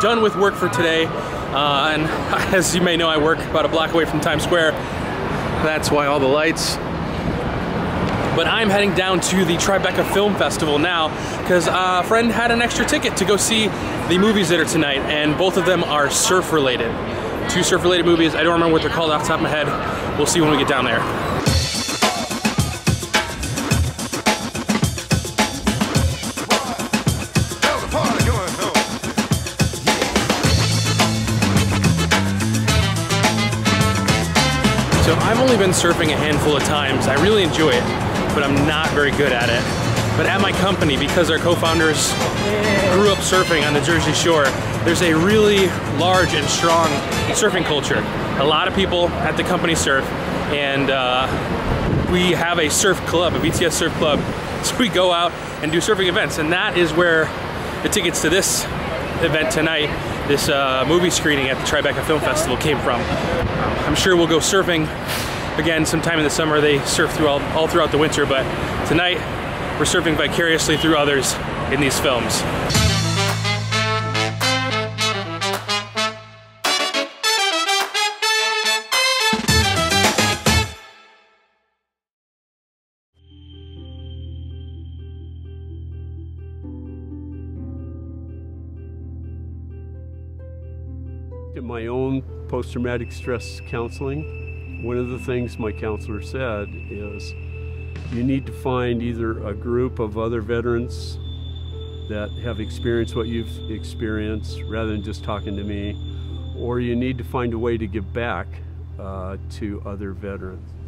done with work for today. Uh, and as you may know, I work about a block away from Times Square. That's why all the lights. But I'm heading down to the Tribeca Film Festival now because a friend had an extra ticket to go see the movies that are tonight, and both of them are surf related. Two surf related movies. I don't remember what they're called off the top of my head. We'll see when we get down there. I've only been surfing a handful of times. I really enjoy it, but I'm not very good at it. But at my company, because our co-founders grew up surfing on the Jersey Shore, there's a really large and strong surfing culture. A lot of people at the company surf, and uh, we have a surf club, a BTS surf club. So we go out and do surfing events, and that is where the tickets to this event tonight, this uh, movie screening at the Tribeca Film Festival came from. I'm sure we'll go surfing again sometime in the summer. They surf through all, all throughout the winter, but tonight we're surfing vicariously through others in these films. In my own post traumatic stress counseling, one of the things my counselor said is you need to find either a group of other veterans that have experienced what you've experienced rather than just talking to me, or you need to find a way to give back uh, to other veterans.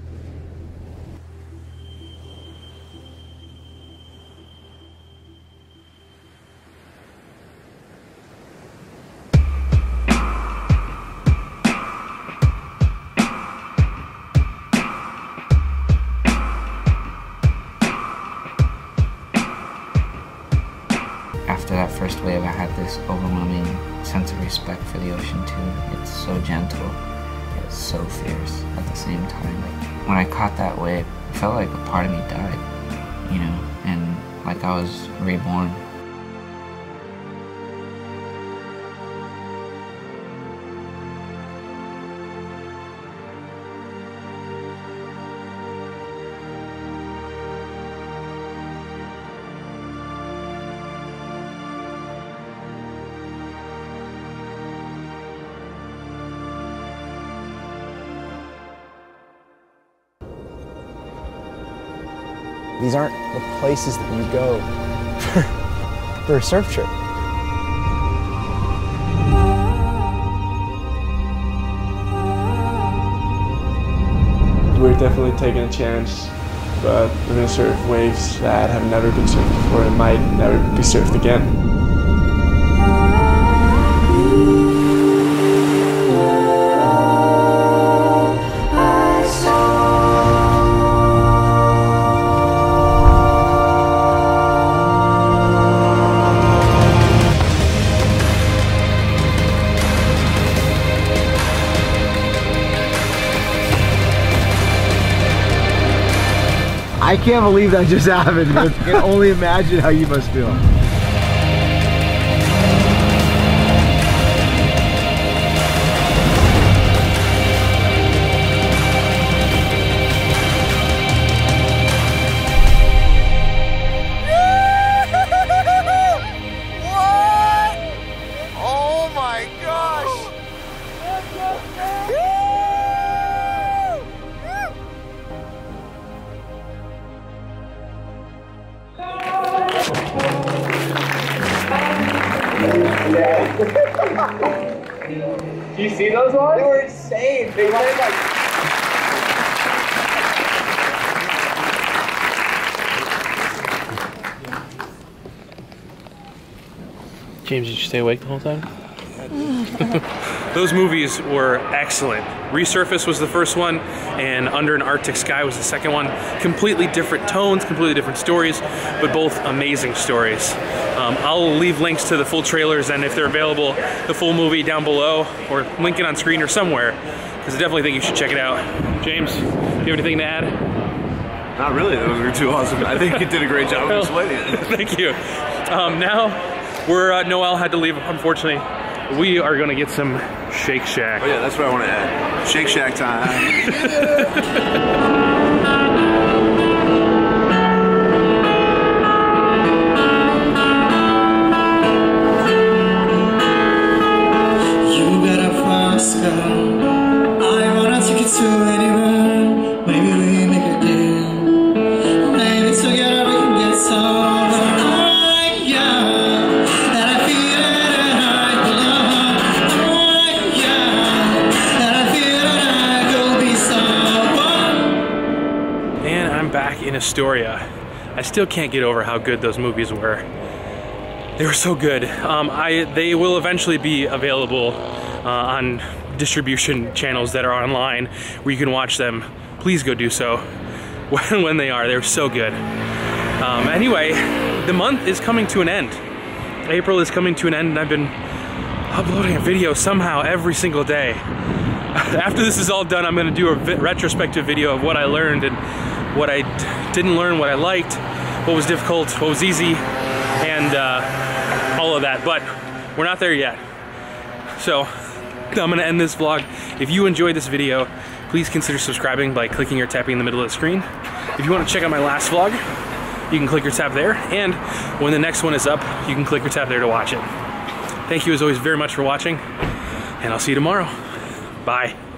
After that first wave, I had this overwhelming sense of respect for the ocean too. It's so gentle, it's so fierce at the same time. Like when I caught that wave, it felt like a part of me died, you know, and like I was reborn. These aren't the places that you go for, for a surf trip. We're definitely taking a chance, but we're gonna surf waves that have never been surfed before and might never be surfed again. I can't believe that just happened. I can only imagine how you must feel. Do you see those ones? They were insane. They went like. James, did you stay awake the whole time? Those movies were excellent. Resurface was the first one, and Under an Arctic Sky was the second one. Completely different tones, completely different stories, but both amazing stories. Um, I'll leave links to the full trailers and if they're available, the full movie down below, or link it on screen or somewhere, because I definitely think you should check it out. James, do you have anything to add? Not really. Those were too awesome. I think you did a great job of explaining it. Thank you. Um, now, we're uh, Noel had to leave, unfortunately. We are gonna get some Shake Shack. Oh yeah, that's what I want to add. Shake Shack time. Astoria. I still can't get over how good those movies were. They were so good. Um, I they will eventually be available uh, on distribution channels that are online where you can watch them. Please go do so when, when they are. They're so good. Um, anyway, the month is coming to an end. April is coming to an end, and I've been uploading a video somehow every single day. After this is all done, I'm going to do a retrospective video of what I learned and what I didn't learn, what I liked, what was difficult, what was easy, and uh, all of that. But we're not there yet. So I'm to end this vlog. If you enjoyed this video, please consider subscribing by clicking or tapping in the middle of the screen. If you want to check out my last vlog, you can click or tap there. And when the next one is up, you can click or tap there to watch it. Thank you as always very much for watching, and I'll see you tomorrow. Bye.